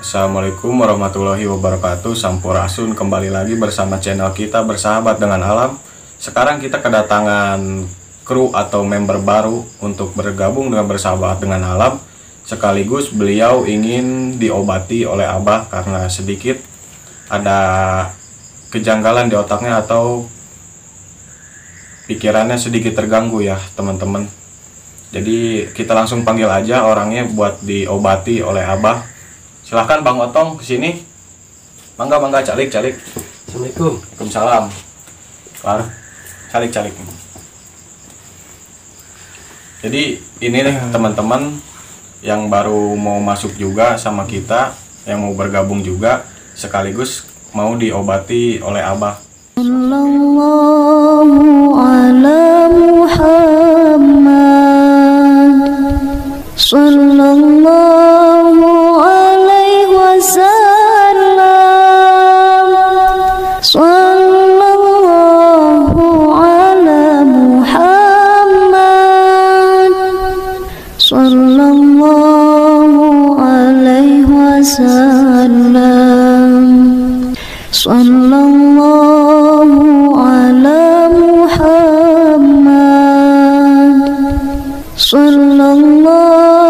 Assalamualaikum warahmatullahi wabarakatuh. Sampurasun kembali lagi bersama channel kita Bersahabat dengan Alam. Sekarang kita kedatangan kru atau member baru Untuk bergabung dengan Bersahabat dengan Alam. Sekaligus beliau ingin diobati oleh Abah Karena sedikit ada kejanggalan di otaknya Atau pikirannya sedikit terganggu ya teman-teman. Jadi kita langsung panggil aja orangnya buat diobati oleh Abah Silahkan Bang Otong ke sini. Mangga mangga calik calik. Assalamualaikum. Waalaikumsalam. Kelar. Calik calik. Jadi ini nih teman-teman yang baru mau masuk juga sama kita, yang mau bergabung juga sekaligus mau diobati oleh Abah. Sallallahu ala Muhammad Sallallahu Sallallahu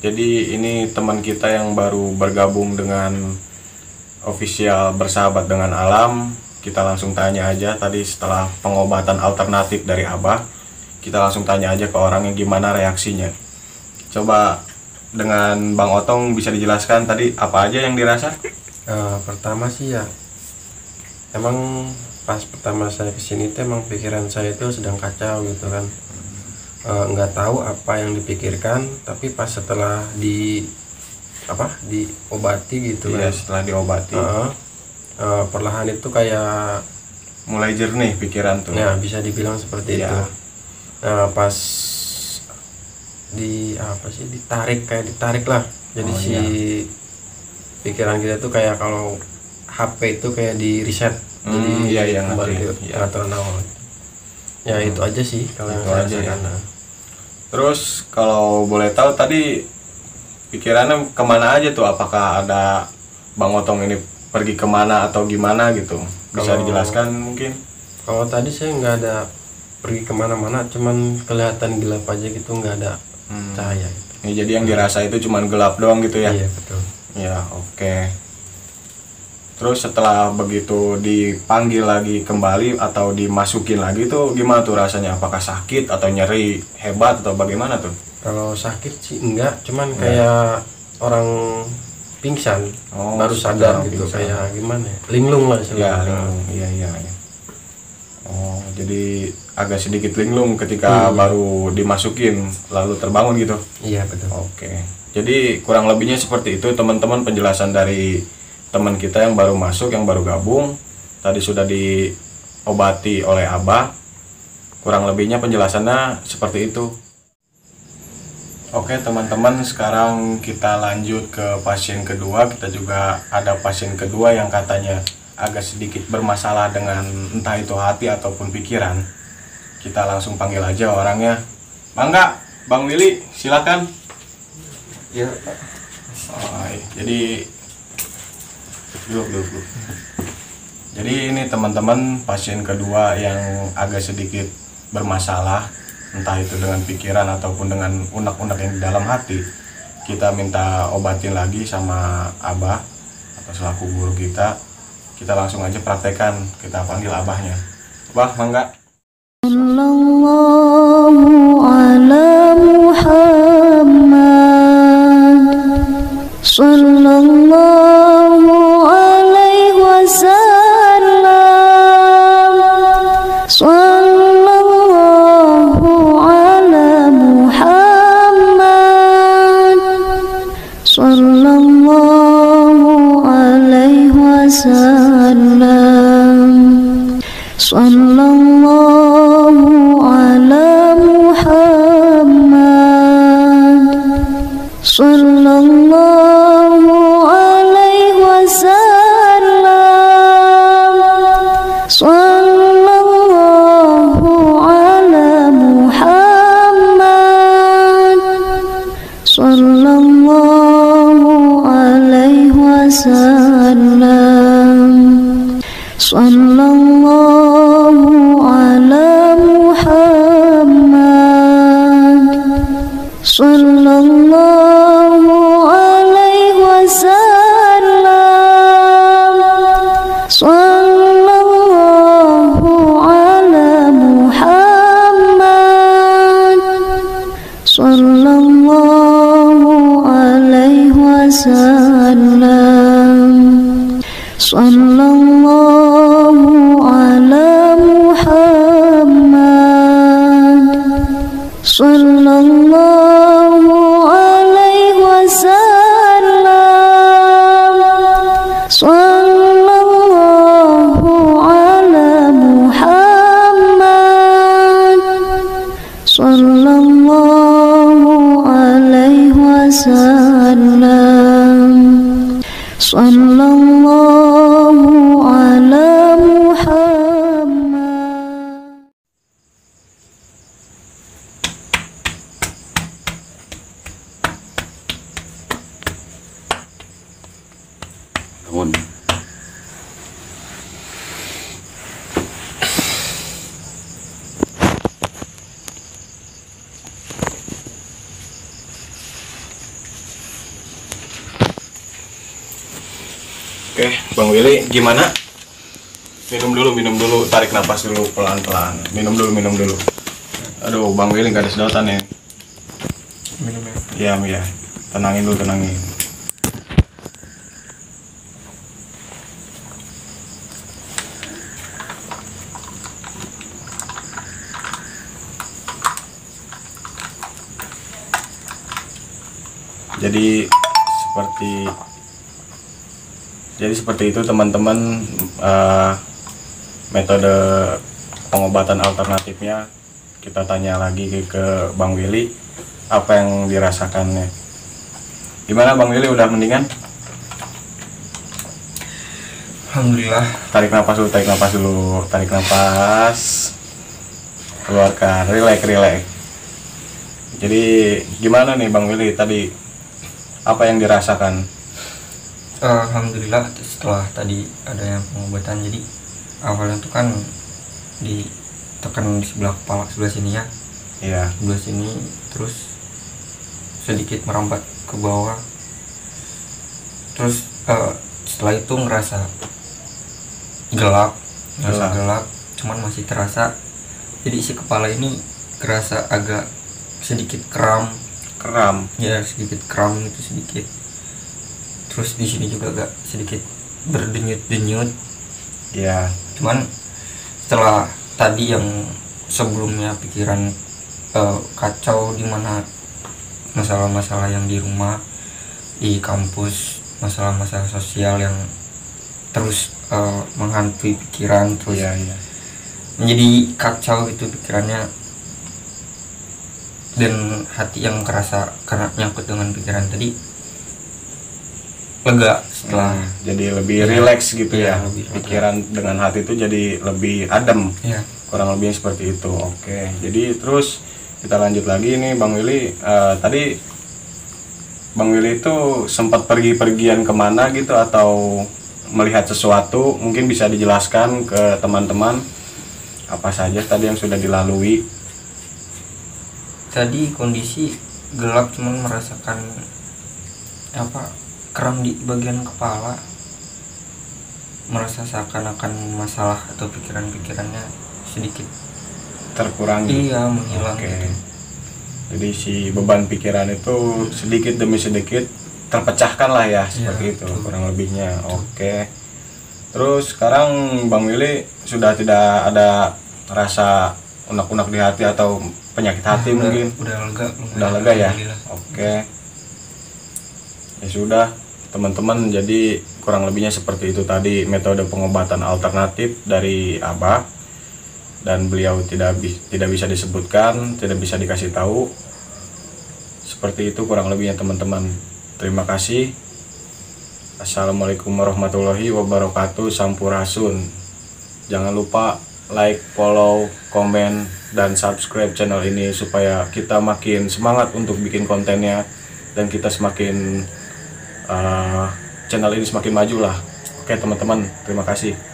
Jadi ini teman kita yang baru bergabung dengan official bersahabat dengan alam. Kita langsung tanya aja tadi setelah pengobatan alternatif dari Abah, kita langsung tanya aja ke orangnya gimana reaksinya. Coba dengan Bang Otong bisa dijelaskan tadi apa aja yang dirasa? Eh, pertama sih ya, emang pas pertama saya ke sini tuh emang pikiran saya itu sedang kacau gitu kan. Eh, nggak tahu apa yang dipikirkan, tapi pas setelah di apa diobati gitu Iya, kan. setelah diobati Heeh. Eh, perlahan itu kayak mulai jernih pikiran tuh. ya bisa dibilang seperti Iya. itu. Nah pas di apa sih ditarik kayak ditarik lah. Jadi Oh, si iya. pikiran kita tuh kayak kalau HP itu kayak di reset. Hmm, jadi iya, iya, kembali ke Iya. pengaturan awal. Ya itu aja sih kalau yang Itu saya aja ya. Nah, Terus kalau boleh tahu tadi pikirannya ke mana aja tuh? Apakah ada Bang Otong ini pergi ke mana atau gimana gitu? Bisa Kalau- dijelaskan mungkin? Kalau tadi saya nggak ada pergi ke mana-mana, cuman kelihatan gelap aja gitu, nggak ada Hmm. cahaya. Gitu. Ya, jadi yang dirasa itu cuman gelap doang gitu ya. iya betul Ya, oke. Terus setelah begitu dipanggil lagi kembali atau dimasukin lagi tuh gimana tuh rasanya? Apakah sakit atau nyeri hebat atau bagaimana tuh? kalau sakit sih enggak cuman kayak orang pingsan Oh, baru sadar gitu pingsan. kayak gimana ya linglung lah Ya, linglung. Iya, iya, iya. Oh, jadi agak sedikit linglung ketika Hmm. baru dimasukin lalu terbangun gitu. iya betul Oke. Jadi kurang lebihnya seperti itu teman-teman penjelasan dari teman kita yang baru masuk, yang baru gabung. Tadi sudah diobati oleh Abah. Kurang lebihnya penjelasannya seperti itu. Oke teman-teman sekarang kita lanjut ke pasien kedua Kita juga ada pasien kedua yang katanya agak sedikit bermasalah dengan entah itu hati ataupun pikiran Kita langsung panggil aja orangnya Bangga, Bang Willy silakan ya Oh, jadi duduk, duduk, duduk. Jadi ini teman-teman pasien kedua yang agak sedikit bermasalah entah itu dengan pikiran ataupun dengan unek-unek yang di dalam hati. Kita minta obatin lagi sama Abah atau selaku guru kita. Kita langsung aja praktekan. Kita panggil Abahnya. Abah, mangga. Sallallahu ala Muhammad Sallallahu alaihi wasallam Sallallahu Sallallahu Oke, Bang Willy, gimana? Minum dulu, minum dulu, tarik napas dulu pelan-pelan. Minum dulu, minum dulu. Aduh, Bang Willy nggak ada sedotan ya? minum ya Iya, iya. Tenangin dulu, tenangin. Jadi seperti jadi seperti itu teman-teman eh, metode pengobatan alternatifnya kita tanya lagi ke, ke Bang Willy apa yang dirasakannya. Gimana Bang Willy udah mendingan? alhamdulillah Tarik nafas dulu, tarik nafas dulu, tarik nafas. Keluarkan, relax, relax. Jadi gimana nih Bang Willy tadi apa yang dirasakan? Alhamdulillah setelah tadi ada yang pengobatan jadi awalnya tuh kan ditekan di sebelah kepala sebelah sini ya Iya. sebelah sini terus sedikit merambat ke bawah terus eh, setelah itu ngerasa gelap ngerasa Gelap. gelap cuman masih terasa jadi isi kepala ini kerasa agak sedikit kram Keram. ya sedikit kram itu sedikit terus di sini juga agak sedikit berdenyut-denyut Ya, cuman setelah tadi yang sebelumnya pikiran eh, kacau di mana masalah-masalah yang di rumah di kampus masalah-masalah sosial yang terus eh, menghantui pikiran terus iya, iya. menjadi kacau itu pikirannya dan hati yang kerasa karena nyangkut dengan pikiran tadi lega setelah Hmm, jadi lebih Iya. rileks gitu Iya, ya. lebih. Pikiran dengan hati itu jadi lebih adem. ya kurang lebih seperti itu oke jadi terus kita lanjut lagi nih bang Willy Eh, tadi bang Willy itu sempat pergi-pergian ke mana gitu atau melihat sesuatu mungkin bisa dijelaskan ke teman-teman apa saja tadi yang sudah dilalui tadi kondisi gelap cuman merasakan apa kram di bagian kepala. Merasa seakan-akan masalah atau pikiran-pikirannya sedikit terkurangi? Iya menghilang oke. gitu. jadi si beban pikiran itu sedikit demi sedikit terpecahkan lah ya seperti itu betul. kurang lebihnya. Oke. Terus sekarang bang Willy sudah tidak ada rasa unak-unak di hati atau penyakit hati Udah- mungkin? udah lega udah lega ya? oke. Ya sudah teman-teman jadi kurang lebihnya seperti itu tadi metode pengobatan alternatif dari Abah. Dan beliau tidak bi- tidak bisa disebutkan tidak bisa dikasih tahu. Seperti itu kurang lebihnya teman-teman. Terima kasih. Assalamualaikum warahmatullahi wabarakatuh. Sampurasun. Jangan lupa like, follow, komen, dan subscribe channel ini supaya kita makin semangat untuk bikin kontennya dan kita semakin uh, channel ini semakin maju lah. Oke teman-teman, terima kasih.